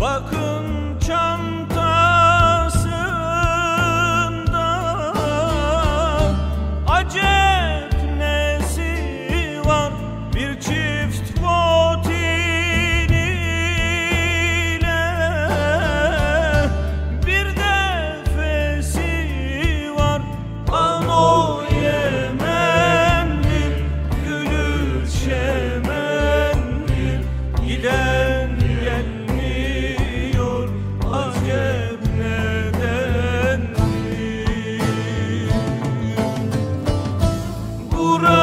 Bakın çanta Pura